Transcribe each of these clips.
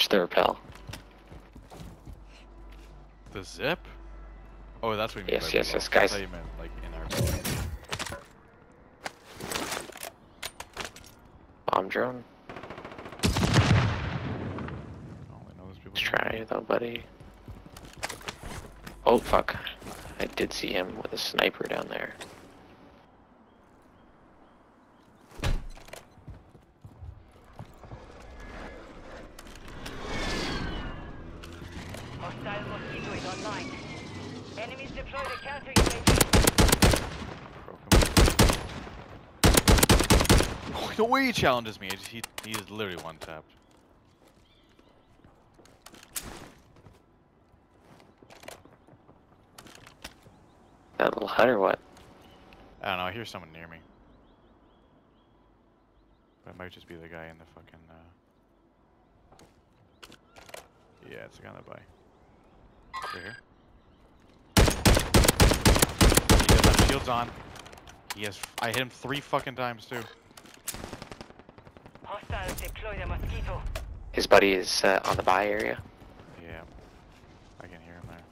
Watch the repel. The zip? Oh, that's what you mean Yes, yes, yes, guys. meant like. Bomb drone. I only know those people. Let's try though, buddy. Oh fuck. I did see him with a sniper down there. Hostile mosquito is online. Enemies deploy the counter UAV. Oh, no way he challenges me. He, he is literally one tapped. That little hut or what? I don't know. I hear someone near me. That might just be the guy in the fucking. Uh... Yeah, it's the guy in the buy. Right here. He does have shields on. He has. I hit him three fucking times too. Hostiles deploy the mosquito. His buddy is uh, on the buy area. Yeah. I can hear him there.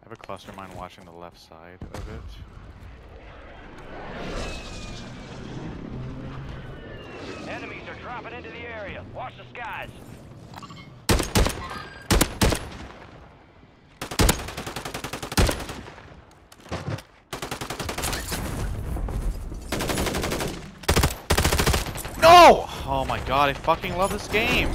I have a cluster mine watching the left side of it. Enemies are dropping into the area. Watch the skies. No! Oh my god, I fucking love this game.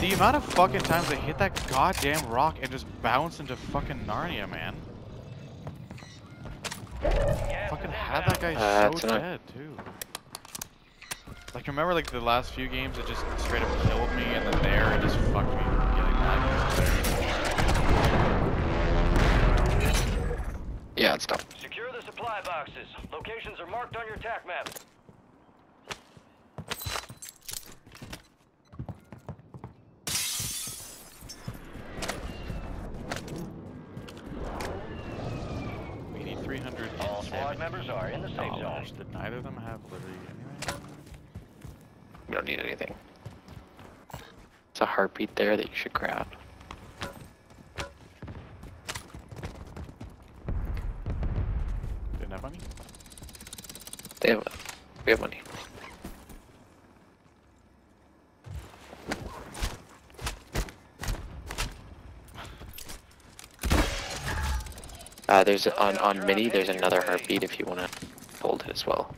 The amount of fucking times I hit that goddamn rock and just bounce into fucking Narnia, man. Gas Fucking had that guy Uh, so that's dead too. Like remember like the last few games it just straight up killed me and then there it just fucked me from getting that. Yeah, it's done. Secure the supply boxes. Locations are marked on your TAC map. We need 300 All squad members are in the safe zone. dollars. Did neither of them have literally anything? We don't need anything. It's a heartbeat there that you should grab. Didn't have money? They have, we have money. Uh, there's on on mini. There's another heartbeat if you want to hold it as well.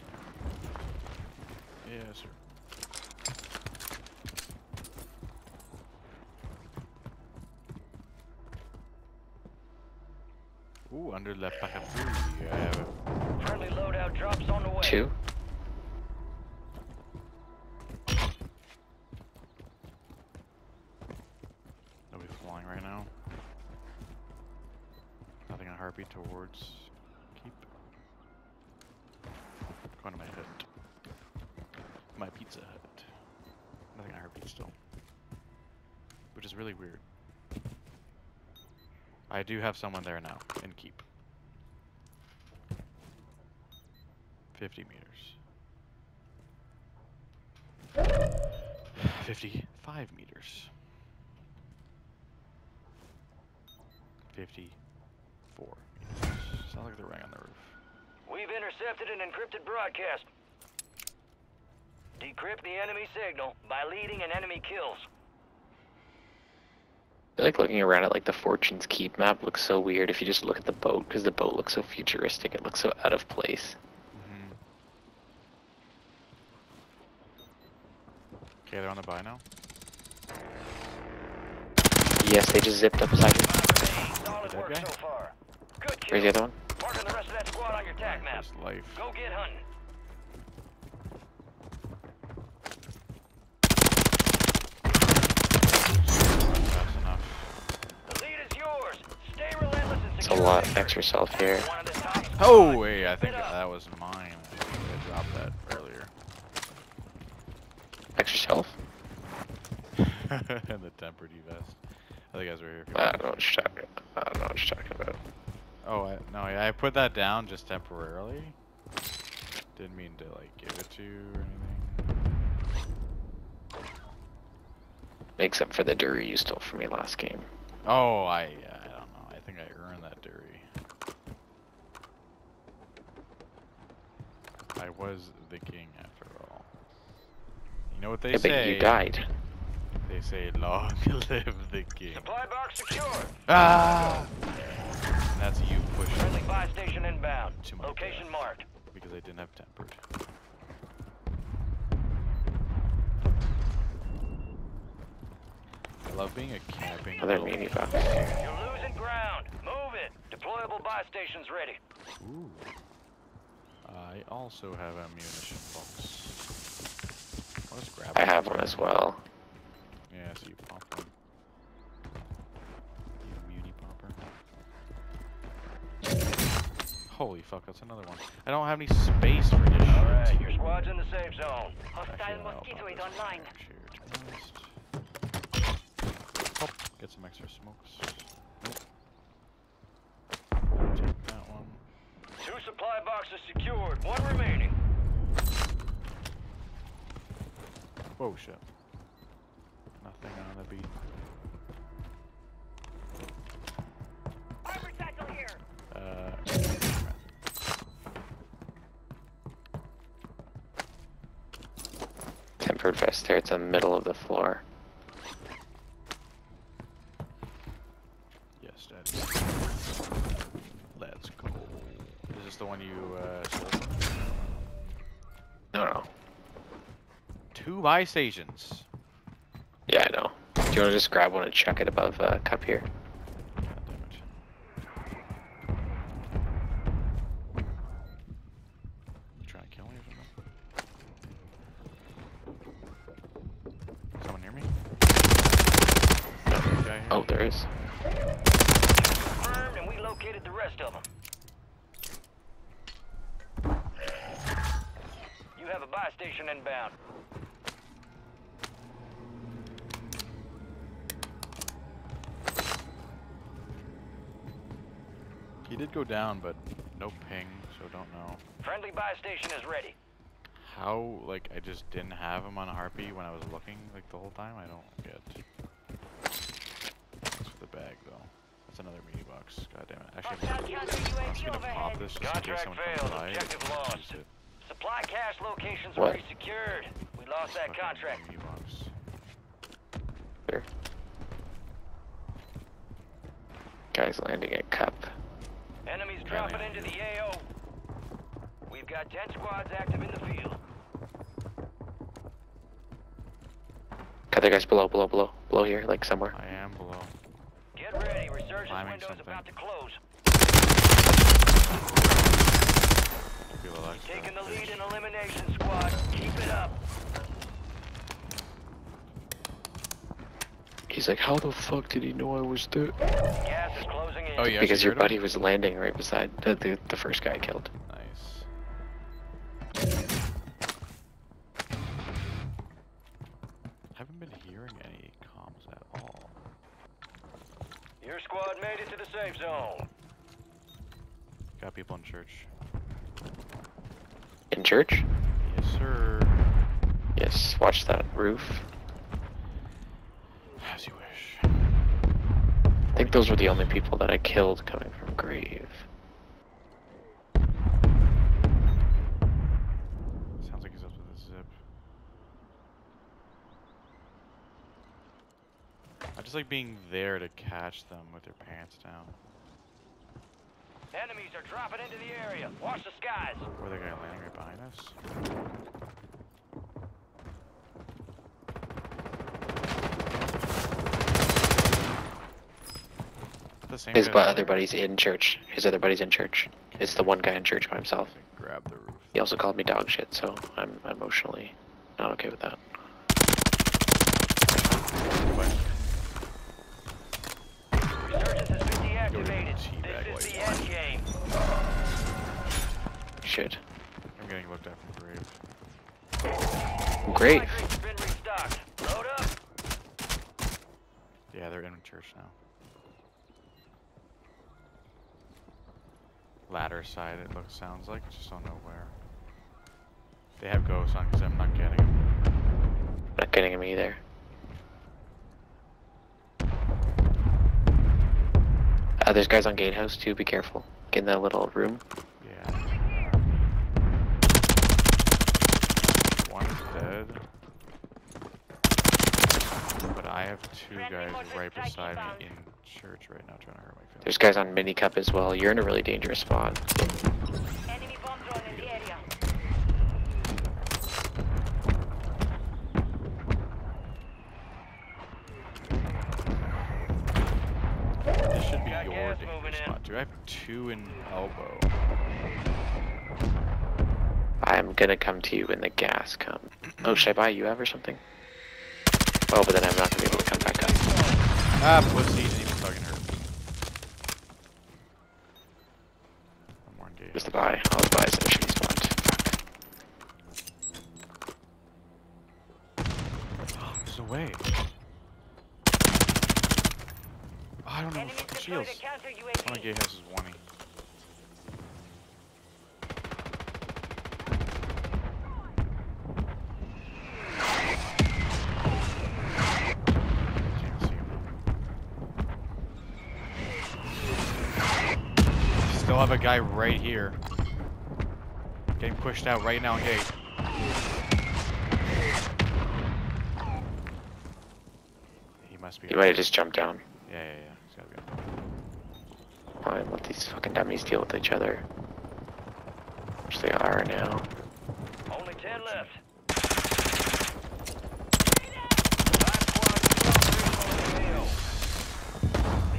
Yeah, sir. Ooh, under la parapluie. I have a Friendly loadout drops on the way. Two. Pizza hut. Nothing on heartbeat still. Which is really weird. I do have someone there now in keep. 50 meters. 55 meters. 54 meters. Sounds like they're right on the roof. We've intercepted an encrypted broadcast. Decrypt the enemy signal by leading an enemy kills. I like looking around at like the Fortune's Keep map looks so weird if you just look at the boat because the boat looks so futuristic. It looks so out of place. Mm-hmm. Okay, they're on the buy now. Yes, they just zipped up beside you. Okay. so far. Good kill. Where's the other one? Marking the rest of that squad on your TAC map. Life. Go get hunting. Fast enough. The lead is yours. Stay relentless and It's a lot. X yourself here. One of the top Oh wait, I think that was mine. I I dropped that earlier. X yourself? and the tempered vest. I think guys were here. I don't know what you're talking about. I don't know what you're talking about. Oh, I, no, yeah, I put that down just temporarily. Didn't mean to like give it to you or anything. Makes up for the Dury you stole from me last game. Oh, I, yeah, I don't know. I think I earned that Dury. I was the king after all. You know what they yeah, say? but you died. They say, "Long live the king." Supply box secured. Ah! And that's you pushing Friendly buy station inbound. To my Location death. marked. because I didn't have tempered. I love being a camping. Another mini box. You're losing ground. Move it. Deployable buy stations ready. Ooh. I also have a munition box. I'll just grab I have one as well. Yeah, so you pop one. You muni popper. Holy fuck, that's another one. I don't have any space for this shit. Alright, your squad's in the safe zone. Hostile mosquito is just online. Shared. Oh, get some extra smokes. Nope. Take that one. Two supply boxes secured. One remaining. Whoa, shit. Nothing on the beat. Armor satchel here. Uh, Tempered vest there. It's in the middle of the floor. Two buy stations. Yeah, I know. Do you want to just grab one and chuck it above uh, cup here? God damn it. You trying to kill me? Someone near me? Oh, there is. Confirmed, and we located the rest of them. You have a buy station inbound. He did go down, but no ping, so don't know. Friendly buy station is ready. How, like, I just didn't have him on Harpy when I was looking, like, the whole time? I don't get. Thanks for the bag, though. That's another meaty box. God damn it. Actually, I'm gonna, I'm just gonna pop this just in case Contract someone comes failed. by. Objective and lost. use it. Supply cache locations What? already secured. We lost that contract. meaty box. There. Guys landing at cup. Enemies dropping into the AO. We've got 10 squads active in the field. Cut the guys below, below, below, below here, like somewhere. I am below. Get ready. Resurgence Climbing window's something. about to close. Feel the lights, Taking the lead in elimination squad. Keep it up. He's like, how the fuck did he know I was there? Gas is closing in. Oh, yeah. because your heard him? buddy was landing right beside the, the, the first guy I killed. Nice. I Haven't been hearing any comms at all. Your squad made it to the safe zone. Got people in church. In church? Yes, sir. Yes, watch that roof. As you wish. I think those were the only people that I killed coming from grave. Sounds like he's up with a zip. I just like being there to catch them with their pants down. Enemies are dropping into the area. Watch the skies. Where the guy landing right behind us? The same His guy other there? buddy's in church. His other buddy's in church. It's the one guy in church by himself. Grab the roof. He also called me dog shit, so I'm emotionally not okay with that. But Resurgence has been deactivated. teabag This is like the end game. Shit. I'm getting looked at from grave. Grave. Supply crate's been restocked. Load up. Yeah, they're in church now. Ladder side, it looks sounds like. Just don't know where. They have ghosts on because I'm not getting them. Not getting him either. Uh, there's guys on gatehouse too. Be careful. Get in that little room. Yeah. One's dead. But I have two guys right beside me in church right now trying to hurt my feelings. There's guys on mini cup as well. You're in a really dangerous spot. Enemy bomb drone in the area. This should be your dangerous spot, dude. I have two in elbow. I'm gonna come to you when the gas comes. Oh, should I buy you have or something? Oh, but then I'm not gonna be able to come back up. Ah, pussy didn't even fucking hurt me. I'm more engaged. Just to buy. I'll buy some shitty spot. There's a way. Oh, I don't know Enemies fucking deployed shields. a counter One of UAV. gatehouse is one. Can't see him. Still have a guy right here. Getting pushed out right now, gate. He must be. You might have just jumped down. Yeah, yeah, yeah. He's gotta be on. Fine, let these fucking dummies deal with each other. Which they are now. Only 10 left. Five squads on the hill.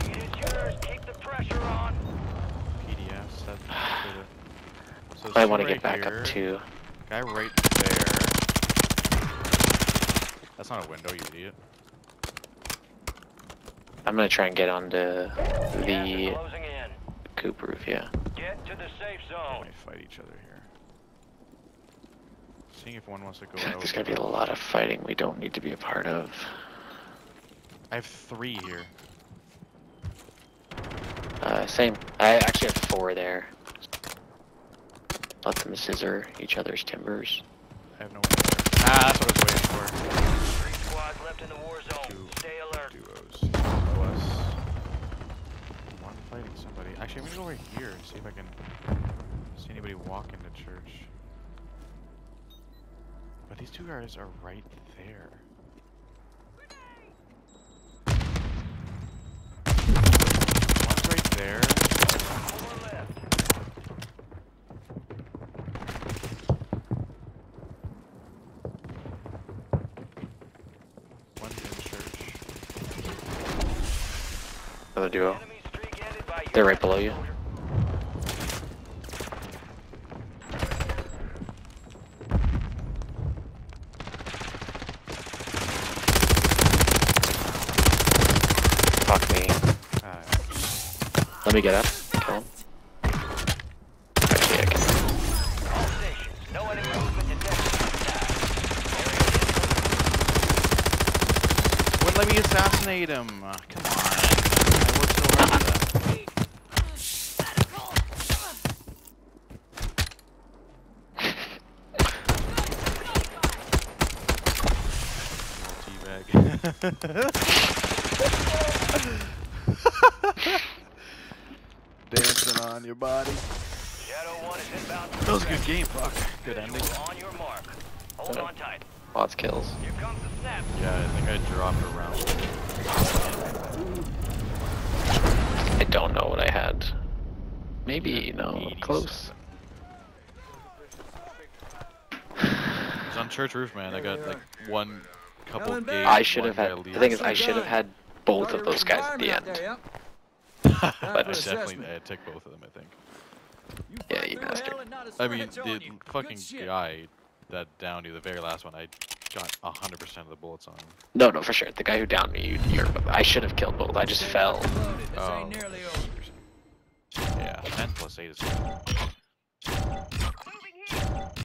Lead is yours. Keep the pressure on. PDF set for the. So I want two to get back here, up too. Guy right there. That's not a window, you idiot. I'm gonna try and get onto Gas the closing in. coop roof, yeah. Get to the safe zone. might fight each other here. Seeing if one wants to go God, out. There's gonna be a lot of fighting we don't need to be a part of. I have three here. Uh, same. I actually have four there. Let them scissor each other's timbers. I have no one there. Ah, that's what I was waiting for. Three squads left in the war zone. Two. Stay alert. Duos. Plus. One fighting somebody. Actually, I'm gonna go right here and see if I can see anybody walk into church. But these two guys are right there. One's right there. Four left. One's in church. Another duo. Enemy streak ended by They're right below you. Fuck me. Let me get up. Kill him. Actually, I can. All stations. No enemy movement detected inside. Wouldn't let me assassinate him. Ah, come on. I worked so hard for that. Teabag. Dancing on your body. Shadow 1 is inbound. That was a good game, fuck. Good ending. On your mark. Hold on tight. Lots kills. Here comes the snap. Yeah, I think I dropped around. I don't know what I had. Maybe, no, 80 close. It's on church roof, man. I got like one couple Coming games. I should have had, the thing is. I should have had both of those guys at the end. I but- definitely I took both of them, I think. Yeah, you bastard. I mean, the fucking guy that downed you, the very last one, I got 100% of the bullets on him. No, no, for sure. The guy who downed me, you, you're, I should have killed both. I just fell. Oh. Yeah, 10 plus 8 is good.